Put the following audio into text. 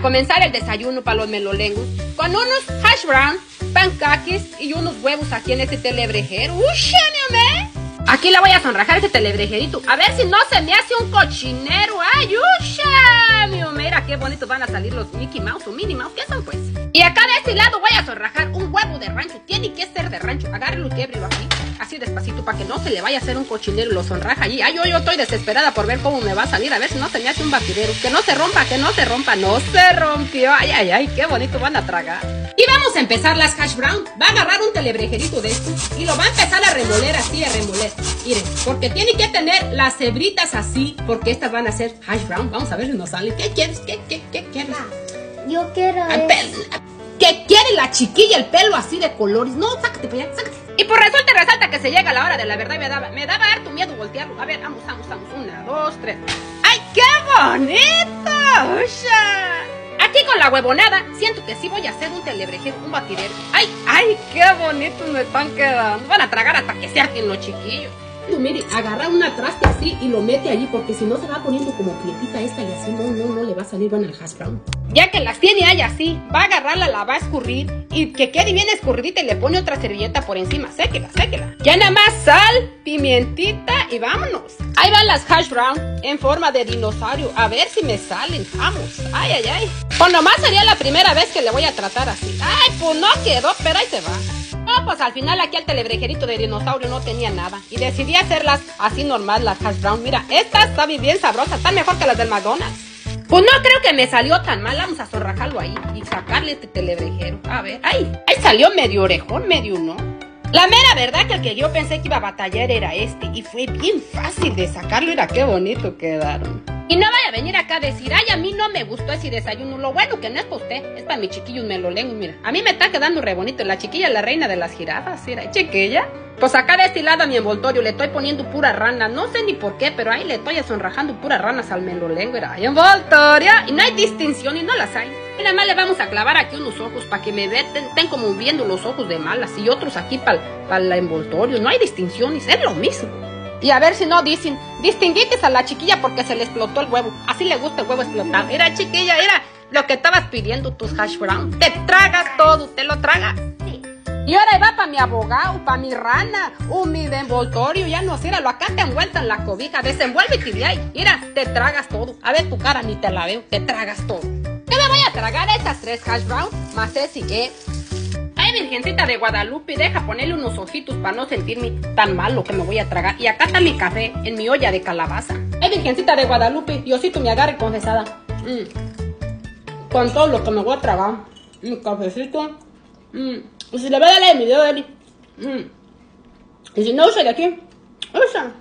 comenzar el desayuno para los melolengos con unos hash brown, pancakes y unos huevos aquí en este telebrejero. ¡Uy, Aquí le voy a sonrajar ese telebrejerito. A ver si no se me hace un cochinero. ¡Ay, mío! Mira qué bonitos van a salir los Mickey Mouse o Minnie Mouse. ¿Qué son, pues? Y acá de este lado voy a sonrajar un huevo de rancho. Tiene para que no se le vaya a hacer un cochinero. Lo sonraja allí. Ay, yo, yo estoy desesperada por ver cómo me va a salir. A ver si no se me hace un batidero. Que no se rompa, que no se rompa. No se rompió. Ay, ay, ay. Qué bonito van a tragar. Y vamos a empezar las hash brown. Va a agarrar un telebrejerito de esto y lo va a empezar a remoler así, a remoler. Miren, porque tiene que tener las hebritas así, porque estas van a ser hash brown. Vamos a ver si nos sale. ¿Qué quieres? ¿Qué, qué, qué quieres? Yo quiero ¿Qué quiere la chiquilla el pelo así de colores? No, sácate para allá, sácate. Y por resulta resalta que se llega la hora de la verdad y me daba, me daba harto miedo voltearlo. A ver, vamos, vamos, vamos. Una, dos, tres. ¡Ay, qué bonito! Aquí con la huevonada, siento que sí voy a hacer un telebrejero, un batidero. ¡Ay, ay, qué bonitos me están quedando! Van a tragar hasta que se arquen los chiquillos mire, agarra una traste así y lo mete allí porque si no se va poniendo como quietita esta y así no, no, no le va a salir bueno el hash brown. Ya que las tiene ahí así, va a agarrarla, la va a escurrir y que quede bien escurridita y le pone otra servilleta por encima. Séquela, séquela. Ya nada más sal, pimientita y vámonos. Ahí van las hash brown en forma de dinosaurio. A ver si me salen. Vamos. Ay, ay, ay. Pues nomás sería la primera vez que le voy a tratar así. Ay, pues no quedó, pero ahí se va. Pues al final aquí el telebrejerito de dinosaurio no tenía nada. Y decidí hacerlas así normal, las hash brown. Mira, esta está bien sabrosa, está mejor que las del McDonald's. Pues no creo que me salió tan mal. Vamos a zorrajarlo ahí y sacarle este telebrejero. A ver, ay, ahí salió medio orejón, medio no. La mera verdad que el que yo pensé que iba a batallar era este. Y fue bien fácil de sacarlo. Mira qué bonito quedaron. Y no vaya a venir acá a decir, ay, a mí no me gustó ese desayuno. Lo bueno que no es para usted, es para mi chiquillo, me lo leo. Mira, a mí me está quedando re bonito. La chiquilla la reina de las jirafas, mira, chiquilla. Pues acá de este lado a mi envoltorio le estoy poniendo pura rana. No sé ni por qué, pero ahí le estoy sonrajando puras ranas al melolengo. Era envoltorio. Y no hay distinción y no las hay. Y nada más le vamos a clavar aquí unos ojos para que me vean, estén como viendo los ojos de malas. Y otros aquí para el envoltorio. No hay distinciones, es lo mismo. Y a ver si no dicen, distinguites a la chiquilla porque se le explotó el huevo. Así le gusta el huevo explotado. Mira, chiquilla, era lo que estabas pidiendo tus hash brown. Te tragas todo, te lo tragas. Y ahora va para mi abogado, para mi rana, o mi envoltorio, ya no sé, lo acá te envuelta en la cobija, desenvuélvete de ahí. Mira, te tragas todo. A ver tu cara, ni te la veo, te tragas todo. ¿Qué me voy a tragar estas tres hash brown? Más ese que Virgencita de Guadalupe, deja ponerle unos ojitos para no sentirme tan malo que me voy a tragar. Y acá está mi café en mi olla de calabaza. Ay, Virgencita de Guadalupe, Diosito me agarre confesada. Mm. Con todo lo que me voy a tragar. Mi cafecito. Mm. Y si le voy a darle el video de él. Mm. Y si no, usa de aquí. Usa.